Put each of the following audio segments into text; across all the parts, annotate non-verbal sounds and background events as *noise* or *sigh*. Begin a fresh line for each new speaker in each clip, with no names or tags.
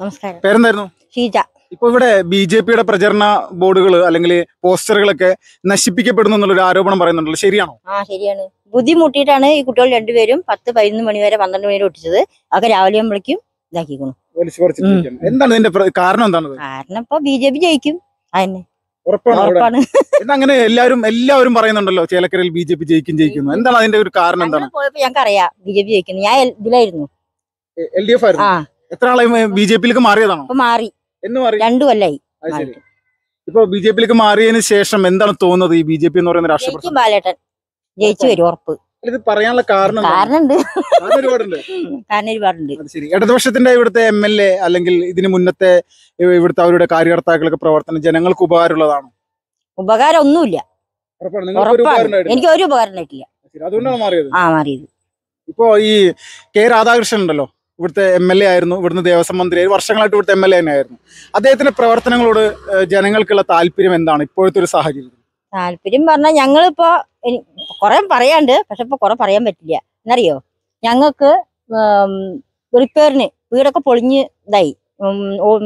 നമസ്കാരം.
പേരെന്തായിരുന്നു?
ഷീജ.
ഇപ്പൊ ഇവിടെ ബി ജെ പിയുടെ പ്രചരണ ബോർഡുകൾ അല്ലെങ്കിൽ പോസ്റ്ററുകളൊക്കെ നശിപ്പിക്കപ്പെടുന്നു എന്നുള്ളൊരു ആരോപണം പറയുന്നുണ്ടല്ലോ. ശരിയാണോ?
ആ ശരിയാണ്. ബുദ്ധിമുട്ടിയിട്ടാണ് ഈ കുട്ടികൾ രണ്ടുപേരും പത്ത് പതിനൊന്ന് മണി വരെ പന്ത്രണ്ട് മണി വരെ ഒട്ടിച്ചത്. അതൊക്കെ രാവിലെ ആകുമ്പോഴേക്കും ഇതാക്കിക്കണം.
എന്താണ് ഇതിന്റെ കാരണം എന്താണ്
കാരണം ഇപ്പൊ ബി ജെ പി ജയിക്കും. അതന്നെ.
ഉറപ്പാണോ *laughs* അങ്ങനെ എല്ലാവരും എല്ലാവരും പറയുന്നുണ്ടല്ലോ ചേലക്കരയിൽ ബി ജെ പി ജയിക്കും ജയിക്കുന്നു എന്താണ് അതിന്റെ ഒരു കാരണം എന്താണ്?
പോയപ്പോ ഞങ്ങൾക്ക് അറിയാം ബി ജെ പി ജയിക്കുന്നു. ഞാൻ ഇതിലായിരുന്നു.
എൽ ഡി എഫ് ആയിരുന്നു എത്ര ആളായി ബി ജെ പിയിലേക്ക് മാറിയതാണോ?
മാറി.
എന്ന് മാറി.
രണ്ടു കൊല്ലായി.
അത് ശരി. ഇപ്പൊ ബി ജെ പിയിലേക്ക് മാറിയതിന് ശേഷം എന്താണ് തോന്നുന്നത് ഈ ബി ജെ പി എന്ന് പറയുന്ന രാഷ്ട്രീയ
ജയിക്കും
പ്രസ്ഥാനം
ബാലേട്ടൻ. ജയിച്ചു വരും ഉറപ്പ്.
ഇത് പറയാനുള്ള കാരണം എന്താണ്?
കാരണമുണ്ട്.
കാരണം ഒരുപാടുണ്ട്.
കാരണം ഒരുപാടുണ്ട്.
അത് ശരി. ഇടതുപക്ഷത്തിന്റെ ഇവിടുത്തെ എം എൽ എ അല്ലെങ്കിൽ ഇതിന് മുന്നത്തെ ഇവ- ഇവിടുത്തെ അവരുടെ കാര്യകർത്താക്കളൊക്കെ പ്രവർത്തനം ജനങ്ങൾക്ക് ഉപകാരമുള്ളതാണോ?
ഉപകാരം ഒന്നുമില്ല
ഉറപ്പാണ്. നിങ്ങൾക്ക് ഒരു ഉപകാരം ഉണ്ടായിട്ടില്ല.
എനിക്ക് ഒരു ഉപകാരം ഉണ്ടായിട്ടില്ല.
അതുകൊണ്ടാണ് മാറിയത്.
ആ മാറിയത്.
ഇപ്പോ ഈ കെ രാധാകൃഷ്ണൻ ഉണ്ടല്ലോ. ഇവിടുത്തെ എം എൽ എ ആയിരുന്നു ഇവിടുന്ന് ദേവസ്വം മന്ത്രി വർഷങ്ങളായിട്ട് ഇവിടുത്തെ എം എൽ എ തന്നെയായിരുന്നു. അദ്ദേഹത്തിന്റെ പ്രവർത്തനങ്ങളോട് ജനങ്ങൾക്കുള്ള താല്പര്യം എന്താണ് ഇപ്പോഴത്തെ ഒരു സാഹചര്യം
താല്പര്യം പറഞ്ഞാൽ ഞങ്ങളിപ്പോ കുറെ പറയാണ്ട് പക്ഷെ ഇപ്പൊ കുറെ പറയാൻ പറ്റില്ല. എന്നറിയോ? ഞങ്ങൾക്ക് റിപ്പയറിന് വീടൊക്കെ പൊളിഞ്ഞ് ഇതായി.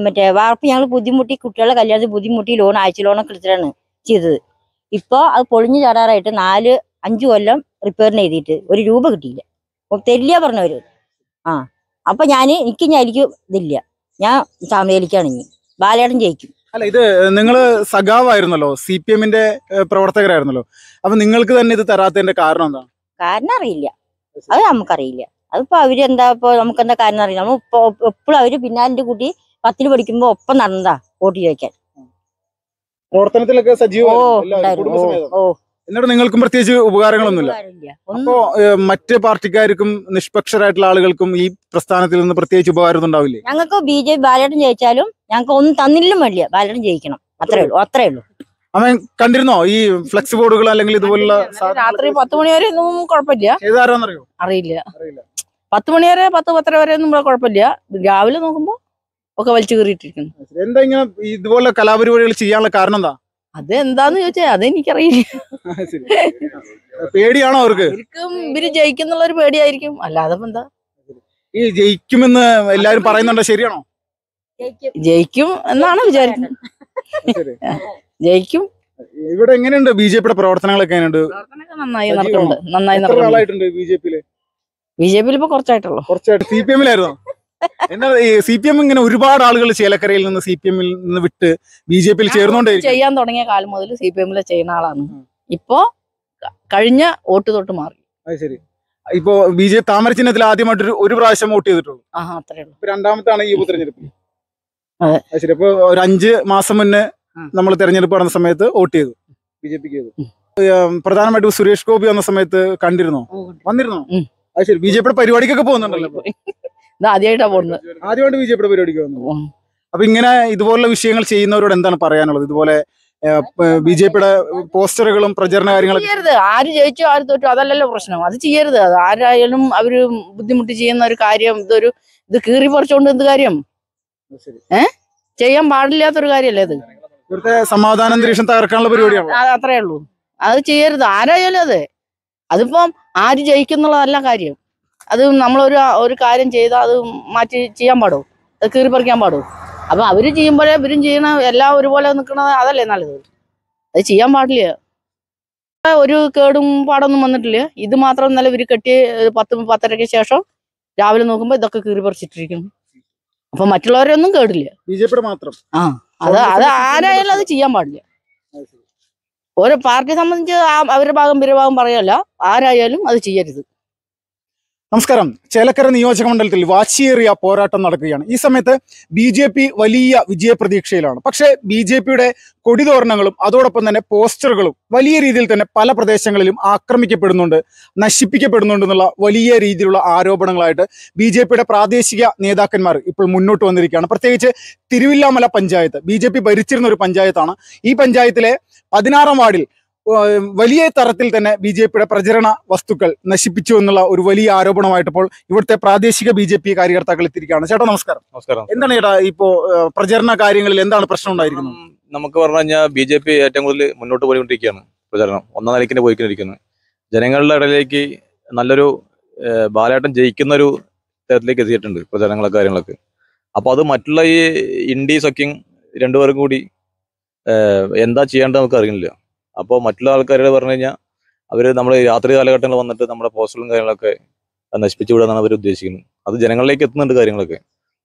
മറ്റേ വാർപ്പ് ഞങ്ങൾ ബുദ്ധിമുട്ടി കുട്ടികളെ കല്യാണത്തിൽ ബുദ്ധിമുട്ടി ലോൺ ആഴ്ച ലോണൊക്കെ എടുത്തിട്ടാണ് ചെയ്തത്. ഇപ്പൊ അത് പൊളിഞ്ഞു ചാടാറായിട്ട് നാല് അഞ്ചു കൊല്ലം റിപ്പയറിന് എഴുതിയിട്ട് ഒരു രൂപ കിട്ടിയില്ല. തരില്ല പറഞ്ഞവര്. ആ. അപ്പൊ ഞാൻ എനിക്ക് ഞാൻ എനിക്ക് ഇതില്ല. ഞാൻ ചാമേലിക്കാണ് ഇനി. ബാലേട്ടൻ ജയിക്കും.
അല്ല ഇത് നിങ്ങൾ സഖാവായിരുന്നല്ലോ സി പി എമ്മിന്റെ പ്രവർത്തകരായിരുന്നല്ലോ. അപ്പൊ നിങ്ങൾക്ക് തന്നെ ഇത് തരാത്തതിന്റെ കാരണം എന്താ
കാരണം അറിയില്ല. അത് നമുക്കറിയില്ല. അതിപ്പോ അവരെന്താ ഇപ്പൊ നമുക്ക് എന്താ കാരണം അറിയില്ല. നമ്മൾ എപ്പോഴും അവർ പിന്നാലിന്റെ കൂട്ടി പത്തിൽ പഠിക്കുമ്പോ ഒപ്പം നടന്നതാ വോട്ട് ചോദിക്കാൻ.
പ്രവർത്തനത്തിലൊക്കെ
ഓ ഓ.
എന്നിട്ട് നിങ്ങൾക്കും പ്രത്യേകിച്ച് ഉപകാരങ്ങളൊന്നുമില്ല. അപ്പോ മറ്റ് പാർട്ടിക്കാർക്കും നിഷ്പക്ഷരായിട്ടുള്ള ആളുകൾക്കും ഈ പ്രസ്ഥാനത്തിൽ നിന്ന് പ്രത്യേകിച്ച് ഉപകാരം ഉണ്ടാവില്ലേ?
ഞങ്ങൾക്ക് ബി ജെ പി ബാലേട്ടൻ ജയിച്ചാലും ഞങ്ങൾക്ക് ഒന്നും തന്നില്ലും വേണ്ടിയ ബാലേട്ടൻ ജയിക്കണം. അത്രേ ഉള്ളൂ. അത്രേ ഉള്ളൂ.
അവൻ കണ്ടിരുന്നോ? ഈ ഫ്ലെക്സ് ബോർഡുകൾ അല്ലെങ്കിൽ ഇതുപോലുള്ള
രാത്രി പത്ത് മണി വരെ ഒന്നും കുഴപ്പമില്ല. അറിയില്ല. പത്ത് മണി വരെ പത്ത് പത്തര വരെ ഒന്നും ഇവിടെ കുഴപ്പമില്ല. രാവിലെ നോക്കുമ്പോ ഒക്കെ വലിച്ചു കയറിയിട്ടിരിക്കുന്നു
എന്താ ഇങ്ങനെ ഇതുപോലെ കലാപരിപാടികൾ ചെയ്യാനുള്ള കാരണം എന്താ?
അത് എന്താന്ന് ചോദിച്ചാൽ അതെനിക്കറിയില്ല
പേടിയാണോ അവർക്ക്?
അവർക്കും ഇവർ ജയിക്കുന്നുള്ള ഒരു പേടിയായിരിക്കും. അല്ലാതെ എന്താ?
ഈ ജയിക്കുമെന്ന് എല്ലാരും പറയുന്നുണ്ടോ? ശരിയാണോ?
ജയിക്കും. എന്നാണ് വിചാരിക്കുന്നത്. ജയിക്കും.
ഇവിടെ എങ്ങനെയുണ്ട് ബി ജെ പിയുടെ പ്രവർത്തനങ്ങളൊക്കെ എങ്ങനെയുണ്ട്?
നന്നായി? നടക്കുന്നുണ്ട് നന്നായി നടക്കുന്നുണ്ട്.
ആളായിട്ടുണ്ട് ബി ജെ പിയിൽ
ബി ജെ പിയിൽ ഇപ്പൊ കുറച്ചായിട്ടുള്ളൂ.
കുറച്ചായിട്ട്. സി പി എമ്മിലായിരുന്നോ? എന്നാ ഈ സി പി എം ഇങ്ങനെ ഒരുപാട് ആളുകൾ ചേലക്കരയിൽ നിന്ന് സി പി എമ്മിൽ നിന്ന് വിട്ട് ബി ജെ പിയിൽ ചേർന്നുകൊണ്ടേ
ചെയ്യാൻ തുടങ്ങിയ കാലം മുതൽ സി പി എമ്മിൽ ചെയ്യുന്ന ആളാണ്. ഇപ്പോ കഴിഞ്ഞ വോട്ട് തൊട്ട് മാറി.
അത് ശരി. ഇപ്പോ ബി ജെ താമര ചിഹ്നത്തിൽ ആദ്യമായിട്ട് ഒരു പ്രാവശ്യം വോട്ട് ചെയ്തിട്ടുള്ളൂ. രണ്ടാമത്താണ് ഈ ഉപതെരഞ്ഞെടുപ്പ്.
അതെ.
ശരി. അപ്പൊ ഒരു അഞ്ച് മാസം മുന്നേ നമ്മൾ തെരഞ്ഞെടുപ്പ് നടന്ന സമയത്ത് വോട്ട് ചെയ്തു. ബി ജെ പിക്ക് ചെയ്തു. പ്രധാനമായിട്ടും സുരേഷ് ഗോപി വന്ന സമയത്ത് കണ്ടിരുന്നോ? വന്നിരുന്നോ. അത് ശരി. ബി ജെ പിയുടെ പരിപാടിക്കൊക്കെ പോകുന്നുണ്ടല്ലോ.
ഇത് ആദ്യമായിട്ടാ പോകുന്നത്
ആദ്യമായിട്ട് ബി ജെ പിയുടെ പരിപാടിക്ക് വന്നു. അപ്പൊ ഇങ്ങനെ ഇതുപോലുള്ള വിഷയങ്ങൾ ചെയ്യുന്നവരോട് എന്താണ് പറയാനുള്ളത്? ഇതുപോലെ ബി ജെ പിയുടെ പോസ്റ്ററുകളും പ്രചരണ കാര്യങ്ങളും
ചെയ്യരുത്. ആര് ജയിച്ചോ ആര് തോറ്റോ അതല്ലല്ലോ പ്രശ്നം. അത് ചെയ്യരുത്. അത് ആരായാലും അവർ ബുദ്ധിമുട്ടി ചെയ്യുന്ന ഒരു കാര്യം ഇതൊരു ഇത് കീറി പറിച്ചോണ്ട് എന്ത് കാര്യം?
ഏ?
ചെയ്യാൻ പാടില്ലാത്തൊരു കാര്യല്ലേ ഇത്?
ഇവിടുത്തെ സമാധാന അന്തരീക്ഷം തകർക്കാനുള്ള പരിപാടിയാണ്?
അത്രേ ഉള്ളൂ. അത് ചെയ്യരുത്. ആരായാലും അതെ. അതിപ്പം ആര് ജയിക്കുന്നുള്ളതല്ല കാര്യം. അത് നമ്മളൊരു ഒരു കാര്യം ചെയ്താൽ അത് മാറ്റി ചെയ്യാൻ പാടുമോ അത് കീറിപ്പറിക്കാൻ പാടും. പാടുമോ അവർ ചെയ്യുമ്പോഴേ ഇവരും ചെയ്യണ എല്ലാം ഒരുപോലെ നിൽക്കുന്നത് അതല്ലേ നല്ലത്? അത് ചെയ്യാൻ പാടില്ല. ഒരു കേടും പാടൊന്നും വന്നിട്ടില്ല. ഇത് മാത്രം ഇന്നലെ ഇവർ കെട്ടി പത്ത് പത്തരയ്ക്ക് ശേഷം രാവിലെ നോക്കുമ്പോൾ ഇതൊക്കെ കീറിപ്പറിച്ചിട്ടിരിക്കുന്നു അപ്പൊ മറ്റുള്ളവരൊന്നും കേടില്ല.
ബി ജെ പിയുടെ മാത്രം?
ആ അത് അത് ആരായാലും അത് ചെയ്യാൻ പാടില്ല. ഓരോ പാർട്ടി സംബന്ധിച്ച് അവരുടെ ഭാഗം പിരഭാഗം പറയല്ല. ആരായാലും അത് ചെയ്യരുത്.
നമസ്കാരം. ചേലക്കര നിയോജക മണ്ഡലത്തിൽ വാശിയേറിയ പോരാട്ടം നടക്കുകയാണ്. ഈ സമയത്ത് ബി ജെ പി വലിയ വിജയപ്രതീക്ഷയിലാണ്. പക്ഷേ ബി ജെ പിയുടെ കൊടിതോരണങ്ങളും അതോടൊപ്പം തന്നെ പോസ്റ്ററുകളും വലിയ രീതിയിൽ തന്നെ പല പ്രദേശങ്ങളിലും ആക്രമിക്കപ്പെടുന്നുണ്ട് നശിപ്പിക്കപ്പെടുന്നുണ്ട് എന്നുള്ള വലിയ രീതിയിലുള്ള ആരോപണങ്ങളായിട്ട് ബി ജെ പിയുടെ പ്രാദേശിക നേതാക്കന്മാർ ഇപ്പോൾ മുന്നോട്ട് വന്നിരിക്കുകയാണ്. പ്രത്യേകിച്ച് തിരുവില്ലാമല പഞ്ചായത്ത് ബി ഭരിച്ചിരുന്ന ഒരു പഞ്ചായത്താണ്. ഈ പഞ്ചായത്തിലെ പതിനാറാം വാർഡിൽ വലിയ തരത്തിൽ തന്നെ ബി ജെ പിയുടെ പ്രചരണ വസ്തുക്കൾ നശിപ്പിച്ചു എന്നുള്ള ഒരു വലിയ ആരോപണമായിട്ടിപ്പോൾ ഇവിടുത്തെ പ്രാദേശിക ബി ജെ പി കാര്യകർത്താക്കൾ എത്തിയിരിക്കുകയാണ്. ചേട്ടാ നമസ്കാരം.
നമസ്കാരം.
എന്താണ് ചേട്ടാ ഇപ്പോ പ്രചരണ കാര്യങ്ങളിൽ എന്താണ് പ്രശ്നം ഉണ്ടായിരിക്കുന്നത്?
നമുക്ക് പറഞ്ഞു കഴിഞ്ഞാൽ ബി ജെ പി ഏറ്റവും കൂടുതൽ മുന്നോട്ട് പോയിക്കൊണ്ടിരിക്കുകയാണ് പ്രചരണം. ഒന്നാം നിലയ്ക്ക് പോയിക്കൊണ്ടിരിക്കുന്നത് ജനങ്ങളുടെ ഇടയിലേക്ക് നല്ലൊരു ബാലേട്ടൻ ജയിക്കുന്ന ഒരു തരത്തിലേക്ക് എത്തിയിട്ടുണ്ട് പ്രചരണങ്ങളൊക്കെ കാര്യങ്ങളൊക്കെ. അപ്പൊ അത് മറ്റുള്ള ഈ ഇൻഡീസ് സഖ്യം രണ്ടുപേരും കൂടി എന്താ ചെയ്യേണ്ടത് നമുക്ക് അറിയില്ല അപ്പോൾ മറ്റുള്ള ആൾക്കാരോട് പറഞ്ഞു കഴിഞ്ഞാൽ അവർ നമ്മൾ രാത്രി കാലഘട്ടങ്ങളിൽ വന്നിട്ട് നമ്മുടെ പോസ്റ്റലും കാര്യങ്ങളൊക്കെ നശിപ്പിച്ചു വിടാന്നാണ് അവർ ഉദ്ദേശിക്കുന്നത്. അത് ജനങ്ങളിലേക്ക് എത്തുന്നുണ്ട് കാര്യങ്ങളൊക്കെ.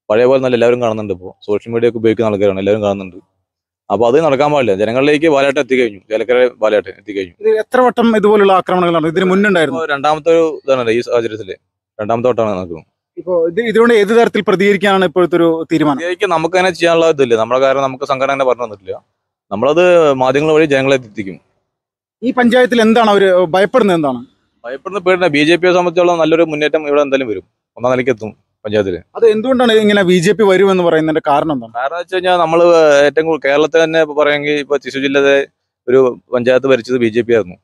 പഴയ പോലെ നല്ല എല്ലാവരും കാണുന്നുണ്ട് ഇപ്പോൾ സോഷ്യൽ മീഡിയ ഒക്കെ ഉപയോഗിക്കുന്ന ആൾക്കാരാണ് എല്ലാവരും കാണുന്നുണ്ട്. അപ്പൊ അത് നടക്കാൻ പാടില്ല. ജനങ്ങളിലേക്ക് ബാലേട്ടൻ എത്തിക്കഴിഞ്ഞു. ചേലക്കര ബാലേട്ടൻ എത്തിക്കഴിഞ്ഞു.
എത്ര വട്ടം ഇതുപോലുള്ള ആക്രമണങ്ങളാണ്? ഇതിന് മുന്നുണ്ടായിരുന്നു
രണ്ടാമത്തെ ഒരു ഇതാണ് ഈ സാഹചര്യത്തിൽ. രണ്ടാമത്തെ വട്ടമാണ് നടക്കുന്നത്.
ഇപ്പോ ഇത് ഇതിനോട് ഏത് തരത്തിൽ പ്രതികരിക്കാനാണ് ഇപ്പോഴത്തെ ഒരു തീരുമാനം?
നമുക്ക് തന്നെ ചെയ്യാനുള്ള ഇതില്ല. നമ്മുടെ കാര്യം നമുക്ക് സംഘടന തന്നെ പറഞ്ഞു തന്നിട്ടില്ല. നമ്മളത് മാധ്യമങ്ങൾ വഴി ജനങ്ങളെ എത്തിക്കും.
ഈ പഞ്ചായത്തിൽ എന്താണ് അവർ ഭയപ്പെടുന്നത് എന്താണ്?
ഭയപ്പെടുന്ന പേടില്ല ബി ജെ പിയെ സംബന്ധിച്ചോളം നല്ലൊരു മുന്നേറ്റം ഇവിടെ എന്തായാലും വരും. ഒന്നാം നിലയ്ക്ക് എത്തും പഞ്ചായത്തിൽ
അത് എന്തുകൊണ്ടാണ് ഇങ്ങനെ ബി ജെ പി വരുമെന്ന് പറയുന്നതിന്റെ കാരണം എന്താണ്?
കാരണം വെച്ച് കഴിഞ്ഞാൽ നമ്മൾ ഏറ്റവും കൂടുതൽ കേരളത്തിൽ തന്നെ ഇപ്പൊ പറയുമെങ്കിൽ ഇപ്പൊ തൃശ്ശൂർ ജില്ലയിലെ ഒരു പഞ്ചായത്ത് ഭരിച്ചത് ബി ജെ പി ആയിരുന്നു.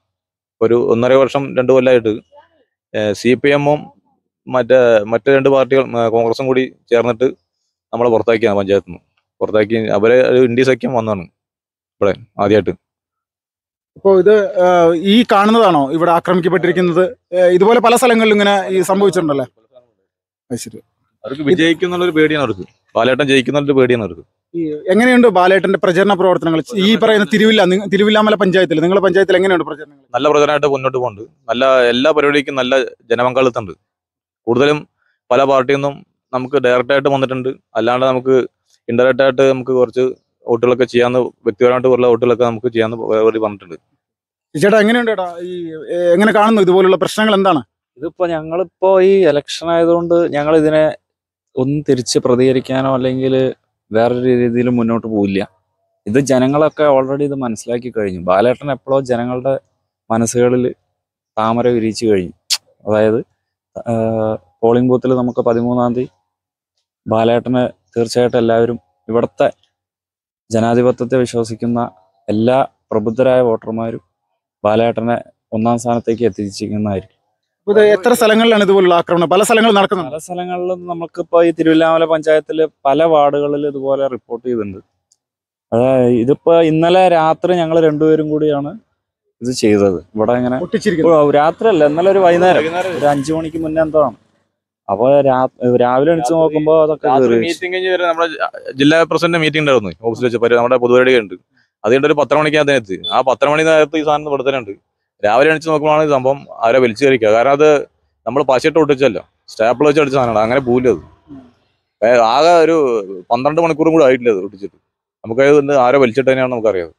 ഒരു ഒന്നര വർഷം രണ്ടു കൊല്ലമായിട്ട് സി പി എമ്മും മറ്റേ മറ്റു രണ്ട് പാർട്ടികൾ കോൺഗ്രസും കൂടി ചേർന്നിട്ട് നമ്മളെ പുറത്താക്കിയാണ് പഞ്ചായത്തിൽ നിന്ന്. പുറത്താക്കി അവരെ ഒരു ഇന്ത്യ സഖ്യം വന്നതാണ്. ഇവിടെ ആദ്യമായിട്ട്
അപ്പോ ഇത് ഈ കാണുന്നതാണോ ഇവിടെ ആക്രമിക്കപ്പെട്ടിരിക്കുന്നത്? ഇതുപോലെ പല സ്ഥലങ്ങളിലും ഇങ്ങനെ ഈ സംഭവിച്ചിട്ടുണ്ടല്ലേ? അത് ശരി.
അവർക്ക് വിജയിക്കുന്നുള്ളൊരു പേടിയാണ് അവർക്ക്. പാലേട്ടൻ ജയിക്കുന്നുള്ളൊരു പേടിയാണ് അവർക്ക്.
എങ്ങനെയുണ്ട് ബാലേട്ടന്റെ പ്രചരണ പ്രവർത്തനങ്ങൾ? ഈ പറയുന്ന തിരുവില്ല തിരുവില്ലാമല പഞ്ചായത്തിൽ നിങ്ങളുടെ പഞ്ചായത്തിൽ എങ്ങനെയുണ്ട് പ്രചരണങ്ങൾ?
നല്ല പ്രചരണമായിട്ട് മുന്നോട്ട് പോകുന്നുണ്ട് നല്ല എല്ലാ പരിപാടിക്കും നല്ല ജനപങ്കാളിത്തമുണ്ട്. കൂടുതലും പല പാർട്ടിയിൽ നിന്നും നമുക്ക് ഡയറക്റ്റായിട്ട് വന്നിട്ടുണ്ട്. അല്ലാണ്ട് നമുക്ക് ഇൻഡയറക്റ്റായിട്ട് നമുക്ക് കുറച്ച് വോട്ടുകളൊക്കെ ചെയ്യാന്ന് വ്യക്തിപരമായിട്ട് ഉള്ള വോട്ടുകളൊക്കെ നമുക്ക് ചെയ്യാന്ന് വേറെ പറഞ്ഞിട്ടുണ്ട്.
ചേട്ടാ എങ്ങനെയുണ്ട് ചേട്ടാ? ഈ എങ്ങനെ കാണുന്നു ഇതുപോലുള്ള പ്രശ്നങ്ങൾ എന്താണ്?
ഇതിപ്പോ ഞങ്ങളിപ്പോ ഈ ഇലക്ഷൻ ആയതുകൊണ്ട് ഞങ്ങൾ ഇതിനെ ഒന്ന് തിരിച്ച് പ്രതികരിക്കാനോ അല്ലെങ്കിൽ വേറൊരു രീതിയിൽ മുന്നോട്ട് പോവില്ല. ഇത് ജനങ്ങളൊക്കെ ഓൾറെഡി ഇത് മനസ്സിലാക്കി കഴിഞ്ഞു. ബാലേട്ടൻ എപ്പോഴോ ജനങ്ങളുടെ മനസ്സുകളിൽ താമര വിരിയിച്ചു കഴിഞ്ഞു. അതായത് പോളിംഗ് ബൂത്തിൽ നമുക്ക് പതിമൂന്നാം തീയതി ബാലേട്ടനെ തീർച്ചയായിട്ടും എല്ലാവരും ഇവിടുത്തെ ജനാധിപത്യത്തെ വിശ്വസിക്കുന്ന എല്ലാ പ്രബുദ്ധരായ വോട്ടർമാരും ബാലേട്ടനെ ഒന്നാം സ്ഥാനത്തേക്ക് എത്തിച്ചിരിക്കുന്നതായിരിക്കും.
ഇത് എത്ര സ്ഥലങ്ങളിലാണ് ഇതുപോലുള്ള ആക്രമണം? പല സ്ഥലങ്ങളിൽ നടക്കുന്നത്
പല സ്ഥലങ്ങളിലും നമുക്കിപ്പോ ഈ തിരുവില്ലാമല പഞ്ചായത്തിൽ പല വാർഡുകളിൽ ഇതുപോലെ റിപ്പോർട്ട് ചെയ്തിട്ടുണ്ട്. അതായത് ഇതിപ്പോ ഇന്നലെ രാത്രി ഞങ്ങൾ രണ്ടുപേരും കൂടിയാണ് ഇത് ചെയ്തത്. ഇവിടെ ഇങ്ങനെ രാത്രി അല്ല ഇന്നലെ ഒരു വൈകുന്നേരം. ഒരു അഞ്ചു മണിക്ക് മുന്നേ എന്തോ ആണ്. അപ്പൊ രാവിലെ എണിച്ച് നോക്കുമ്പോ അതൊക്കെ കീറി വെച്ചു.
മീറ്റിംഗ് കഴിഞ്ഞ് വരെ നമ്മുടെ ജില്ലാ പ്രസിഡന്റ് മീറ്റിംഗ് ഉണ്ടായിരുന്നു. ഓഫീസിൽ വെച്ച്. നമ്മുടെ പൊതുപരിപാടി ഉണ്ട് അതുകൊണ്ട് ഒരു പത്ര മണിക്ക് അതിനകത്ത് ആ പത്ര മണി നേരത്ത് ഈ സാധനം ഇവിടെ ഉണ്ട്. രാവിലെ എണിച്ച് നോക്കുമ്പോഴാണ് സംഭവം അവരെ വലിച്ചു കയറിക്കുക. കാരണം അത് നമ്മൾ പശയിട്ട് ഒട്ടിച്ചല്ലോ. സ്റ്റാപ്പിൾ വെച്ച് അടിച്ച സാധനമാണ്. അങ്ങനെ ഏ, ആകെ ഒരു പന്ത്രണ്ട് മണിക്കൂറും കൂടെ ആയിട്ടില്ല അത് ഒട്ടിച്ചിട്ട്. നമുക്കത് ആരോ വലിച്ചിട്ട് തന്നെയാണ് നമുക്കറിയാം.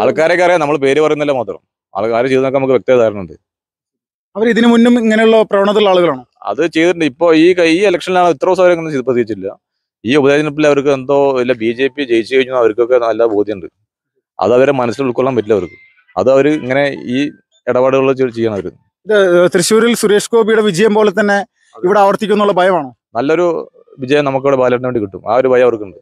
ആൾക്കാരൊക്കെ അറിയാം. നമ്മൾ പേര് പറയുന്നില്ല മാത്രം. ആൾക്കാർ ചെയ്തൊക്കെ നമുക്ക് വ്യക്തത ധാരണ ഉണ്ട്
അവർ ഇതിനു മുന്നും ഇങ്ങനെയുള്ള പ്രവണതയുള്ള ആളുകളാണോ?
അത് ചെയ്തിട്ടുണ്ട്. ഇപ്പോൾ ഈ ഈ ഇലക്ഷനിലാണ് ഇത്ര ദിവസം അവരൊന്നും ചെയ്ത് പ്രതികരിച്ചില്ല ഈ ഉപതെരഞ്ഞെടുപ്പിൽ അവർക്ക് എന്തോ ഇല്ല ബി ജെ പി ജയിച്ചു കഴിഞ്ഞാൽ അവർക്കൊക്കെ നല്ല ബോധ്യമുണ്ട്. അത് അവരെ മനസ്സിൽ ഉൾക്കൊള്ളാൻ പറ്റില്ല അവർക്ക്. അത് അവർ ഇങ്ങനെ ഈ ഇടപാടുകൾ ചെയ്യണം അവർ
ഇത് തൃശ്ശൂരിൽ സുരേഷ് ഗോപിയുടെ വിജയം പോലെ തന്നെ ഇവിടെ ആവർത്തിക്കുന്നുള്ള ഭയമാണോ?
നല്ലൊരു വിജയം നമുക്കിവിടെ ബാലറ്റിന് വേണ്ടി കിട്ടും. ആ ഒരു ഭയം അവർക്കുണ്ട്.